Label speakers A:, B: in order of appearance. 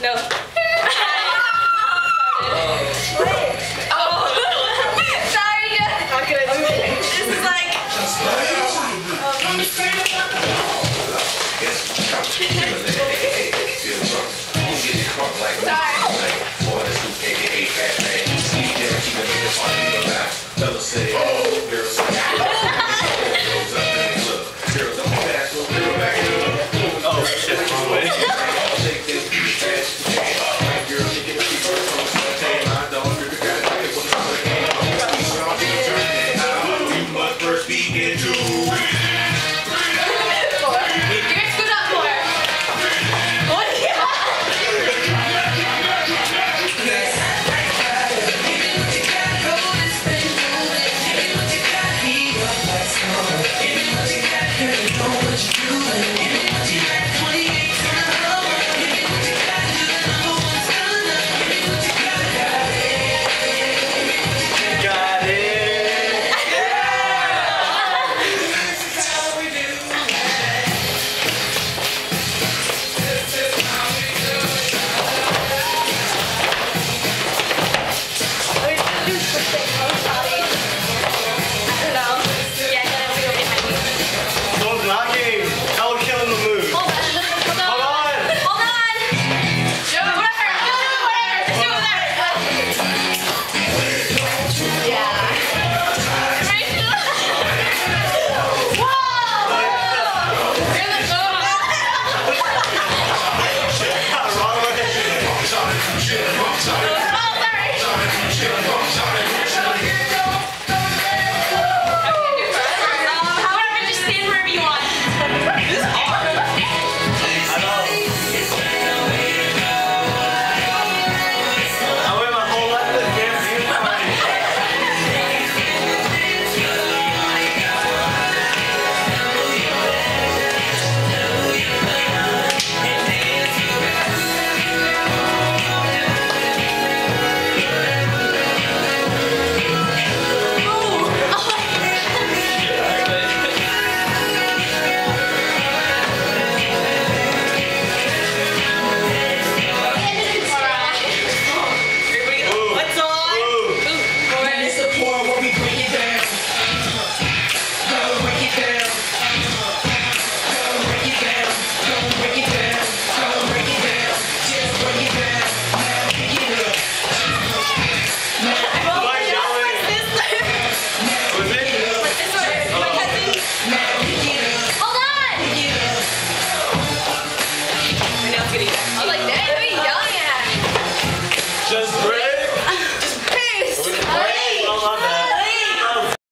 A: No.
B: Oh sorry, guys. you
A: shit.